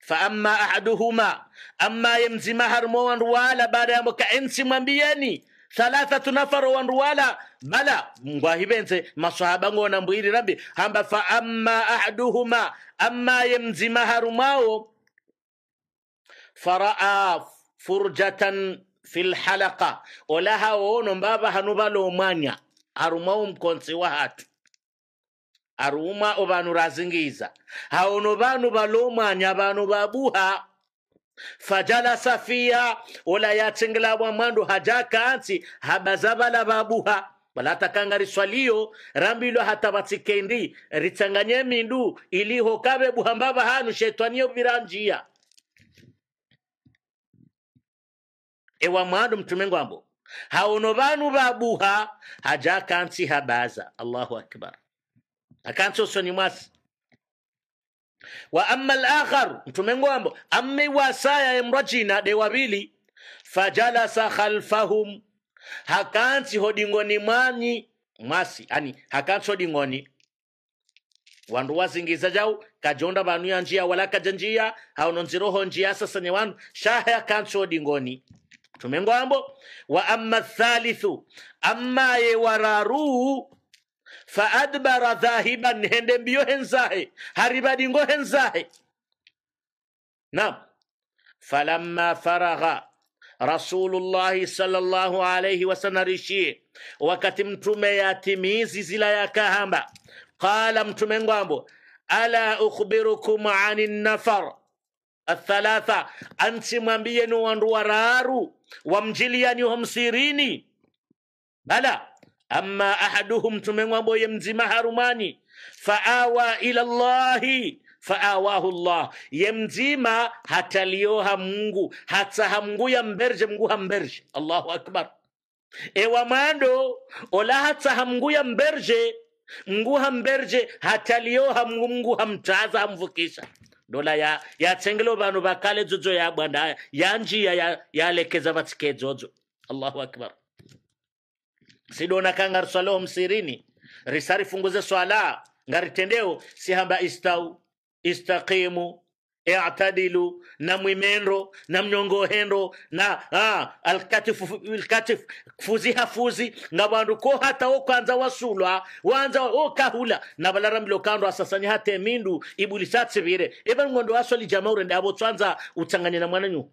fa amma ahaduhuma amma ye mzima harumo wandu wala baada ya moka ensi mwambieni thalathatu nafar wandu wala bala ngwahibenze masahaba ngona mbwiri rabbi hamba fa amma ahaduhuma amma ye mzima harumao faraa furjatan fi lhalaqa olaha wono mbaba hanu balomwanya arumao mkonsi wa hatu aruma obanu razingiza. Haono banu balomwanya banu babuha. Fajalasa fiha ola yatsengelabwa mwandu hajaka kansi habazabala babuha. Balatakanga riswaliyo rambilo hata batsikendi ritsanganye mindu iliho kabe buhambaba hanu shetwaniyo viranjia ewa mwandu mtume ngwambo. Haono banu babuha hajaka kansi habaza. Allahu akbar akansi osoni mwasi. Wa amma al-akhar mtume ngombo amme wasaya emrajina de wabili fajalasa khalfahum hakansi hodingoni mwanyi mwasi ani hakansi hodingoni. Wandu wazingiza jau kajonda vanu ya njia wala kaja njia haunonziroho njia sasa ni wanu shahe hodingoni. Tumengo ambo wa amma thalithu amma ye wararu فأدبر ذاهبا هندم بيو هنزاهي هربا دينغو هنزاهي. نعم. فلما فرغ رسول الله صلى الله عليه وسلم رشي وكتم تمي يتميزي زلا يكهامبا قال امتمن غامبو ألا أخبركم عن النفر؟ الثلاثة أنت من بينو ورارو ومجليان يهم سيريني. بلى. Amma ahaduhum mtume ngwambo ye mzima harumani. Faawa ila llahi faawahu llah ye mzima hatalioha mungu hatsahamnguya mberje mngu hamberje allahu akbar. Ewa mando ola hatsahamnguya mberje mngu hamberje hatalioha mungu mngu hamtaza hamvukisha dola ya yatsengelo vanhu vakale dzodzo yabwanda ya yalekeza ya- yalekeza vatsike dzodzo. Allahu akbar sidona kanga riswaleho msirini risarifunguze swala. Ngaritendeo sihamba istau istaqimu i'tadilu na mwimendo na mnyongohendo na ah, alkatifu alkatif fuzi hafuzi na bandu ko hata okwanza wasulwa wanza okahula na balara mlokando asasanya hate mindu ibulisatsivire even ngondo waswali jamaure ndabo twanza utanganya na mwananyu.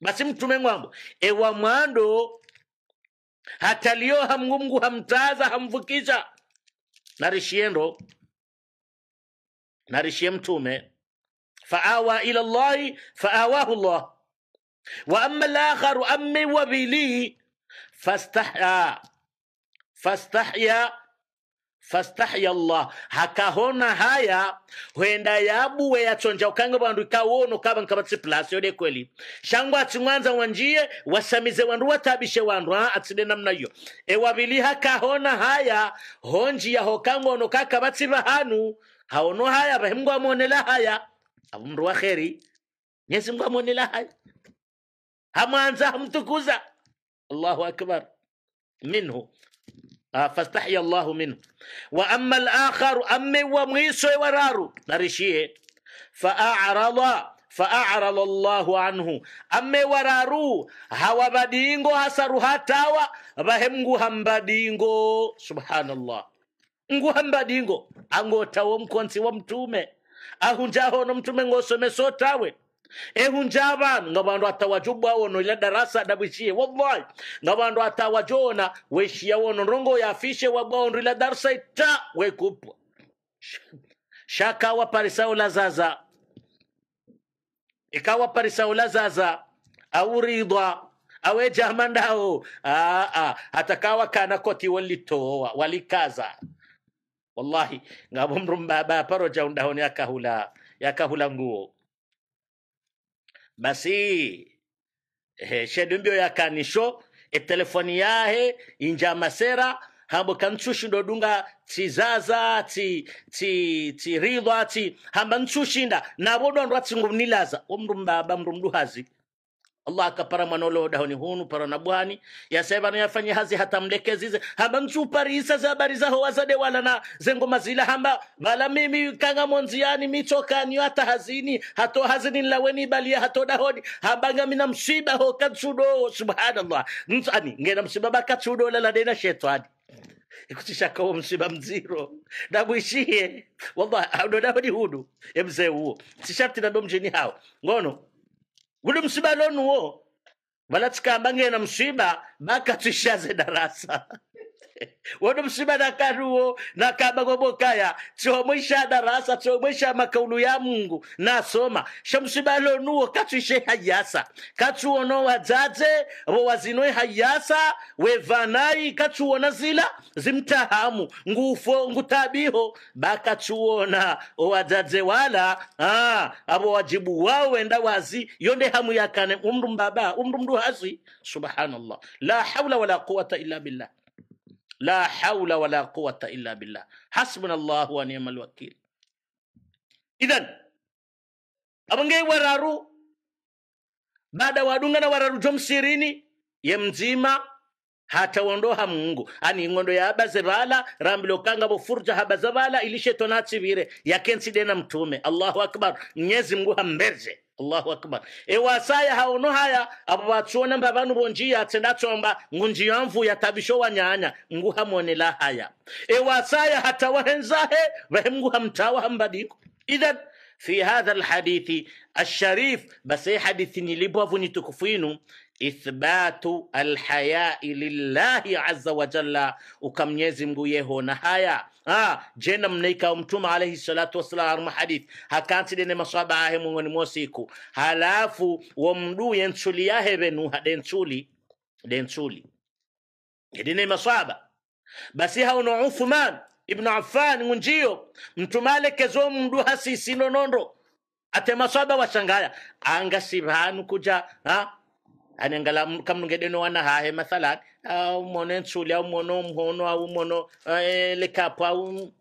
Basi mtume ngwambo ewa mwando hatalio hamngu hamtaza hamvukisha narishiendo narishie mtume faawa ila llahi faawahu llah wa ama lakharu amme wabili fastahya fastahya fastahya allah hakahona haya hwenda yabuwe yatsonja ukange vandu ikawono kaba nkavatsi plasi. Yode kweli. Shangu atsimwanza wanjiye wasamize wandu watabishe wandu ha atside namna iyo ewavili hakahona haya honjiya hokangono kakavatsi vahanu. Haono haya vahimngu amonela haya. Mndu wa kheri. Nyezi mngu amonela haya. Hamwanza hamtukuza. Allahu akbar. Minhu آه، فاستحيا الله منه. وأما الآخر أمي وميسو ورارو نرشيه فأعرض فأعرض الله عنه. أمي ورارو هوا بدينغو هسرو هتاوا بهمغو هم بدينغو. سبحان الله ngu hambadingo angotawo mkonsi wa mtume ahunjahono mtume ngosome sotawe ehunja abantu nga bandu atawajubwa wono ila darasa dabwishiye wallahi. Nga atawajona weshia wono rongo yafishe wabwaondo ila darasa ita wekupwa shakawa parisao lazaza ikawa parisao la zaza. Au awe jamandao hatakawa kana koti walitoa walikaza. Wallahi ngabo baba paro jaundahoni yakahula yakahula nguo basi eh, shedumbio yakanisho etelefoni yahe inja masera hambo kantsushi ndodunga tizaza ti ti tsiridwa ti hamba ntsushinda nilaza omndu mbaba mndu mrumduhazi allah akapara mwanolo dahoni hunu para na bwani yaseba na yafanye hazi hata mlekezize hamba za habari zaho wazade wala na zengoma zila hamba. Bala mimi kanga monziani mitokani hata hazini. Hato hazini laweni balia hato dahoni hamba ngamina msiba ho katsudo subhanallah. Nsani ngena msiba bakatsudo la dena shetani ikutisha msiba mziro. Dabwishie wallahi ado hunu. Emzee huo. Sisharti nabo mjini hao. Ngono guli msiba lonuwo balatsikamba ngena msiba bakatishaze darasa [laughs] wono msiba nakaruwo nakamba gobokaya tsomwisha darasa tsomwisha makaulu ya mungu. Nasoma shamsiba lonuwo katwishe hayasa. Katsuono wadzadze wowazinwe hayasa. Wevanai katsuona zila zimtahamu. Ngufo ngutabiho bakatsuona owadzadze wala avo wajibu wao wenda wazi. Yonde hamu yakane umru mbaba umru mndu hazi. Subhanallah. La haula wala quwata illa billah la haula wala quwata illa billah hasbuna llahu wa ni'mal wakil idhan abange wararu baada wadungana wararu jom sirini ye mzima hatawondoha mungu ani ing'ondo ya abazebala rambilo kanga bo furja habaza bala ilishe tonatsivire yakenside mtume allahu akbar mnyezi mungu hamberze allahu akbar. Ewasaya haono haya? Abo batsona mba banu bonjiyatse ya tabisho wa nyanya nguha nguhamonela haya. Ewasaya hatawahenzahe vahemnguha mtawa hambadiko idhan fi hadha alhadithi asharif base hadithi nilibwavu nitukufu inu ithbatu alhayai lillahi aza wajalla jalla, uka Mwenyezi yeho. Na haya jena mneika mtume alayhi salatu wassalam hadith? Hakantide ne maswaba ahe mungoni mwosiku halafu womduye ntsuli yahe venuha densuli densuli edine maswaba. Basi hauno Uthman ibn Affan ngunjiyo mtumalekezo mndu hasisinonondo ate masaba washangaya anga sivanu kuja ha? Anengala kamnungedeno wana hahe mathalan au mono nsuli au mono mhono au mono eh, lekapo au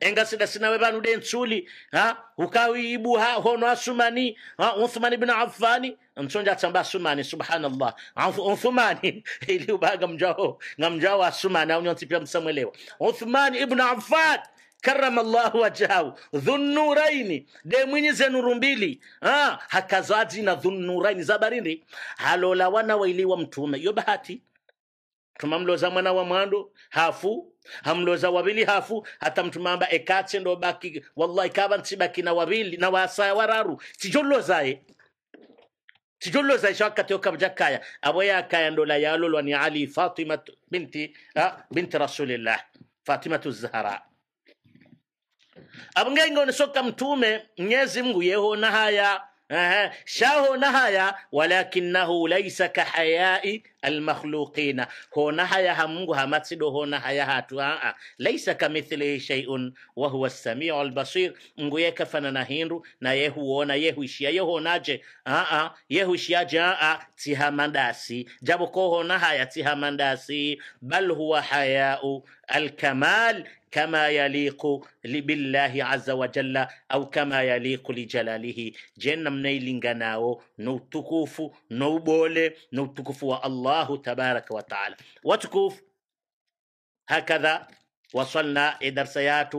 enga sida sinawe banu de nsuli ha? Ukawibu ha hono asumani ha? Uthman ibn affani? Msonja tsamba asumani subhanallah. Uthmani [laughs] ili ubaga mjao ngamjao asumani au nyonti pia msamwelewa uthman ibn affan karama llahu wajahu dhunuraini de mwinyi zenuru mbili ah, hakazaji na dhunuraini zabarindi halola wana wailiwa mtume yo bahati tumamloza mwana wa mwando hafu hamloza wawili hafu hata mtumamba ekatse ndo baki wallahi kaba nsibaki na wawili na wasaya wararu tijolozaye tijolozaye shakateo kabjakaya abo yakaya ndola yalolwa ni ali fatima binti ah, binti rasulillah fatimatu zahra abngengo onesoka mtume mnyezi yeho yehona haya Aha. shahona haya walakinahu laisa kahayai almakhluqina hona haya hamungu hamatsido hona haya hatu aa laisa kamithlihi shay'un wa huwa as-sami'u al-basir mungu yekafanana hindu na yehuona yehuishia yehonaje aa yehuishiaje aa tihamandasi jabo ko hona haya tihamandasi bal huwa hayau alkamal كما يليق بالله عز وجل أو كما يليق لجلاله جنة من يلنغناو نو تكوفو نو بولي نو تكوفو الله الله تبارك وتعالى. وتكوف هكذا وصلنا درسيات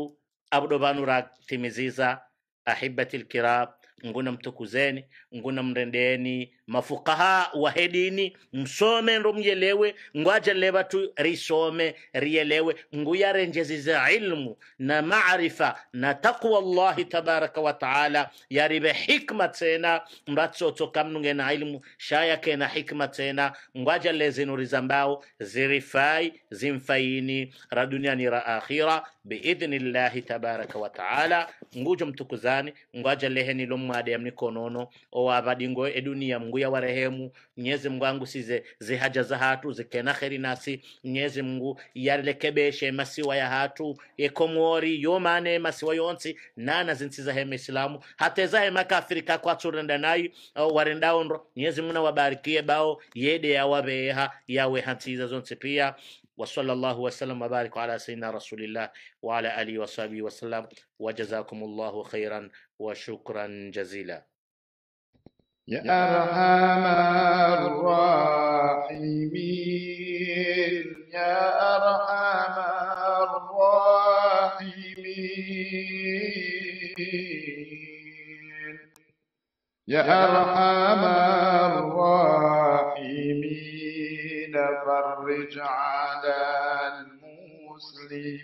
أبدو بانوراك تمزيزا أحبة الكرام نقول متكوزيني نقول مرنديني mafukaha wahedini msome ndo mjelewe ngwaja levatu risome rielewe. Nguyarenjeziza ilmu na marifa na taqwa llahi tabaraka wataala yarive hikma tena mratsotoka mnunge na ilmu shaya kena hikma tena ngwaja lezinuri zambao zirifai zimfaini. Ra duniani ra akhira biidhni llahi tabaraka wataala ngujo mtukuzani ngwaja leheni lomwade yamni konono owavadingo edunia mngu ya warehemu mnyezi mngu angusize zihaja za hatu zikena kheri nasi mnyezi mngu yarekebeshe masiwa ya hatu ekomori yomane masiwa yonsi nana zinsiza hema islamu hateza hema kafiri kakwaturenda nayi warendaondro mnyezi mngu nawabarikie bao yede yawabeha yawe hansiza zonse pia وصلى الله وسلم وبارك على سيدنا رسول الله وعلى آله وصحبه وسلم وجزاكم الله خيرا وشكرا جزيلا يا أرحم الراحمين. يا أرحم الراحمين. يا أرحم الراحمين. فرج على المسلمين.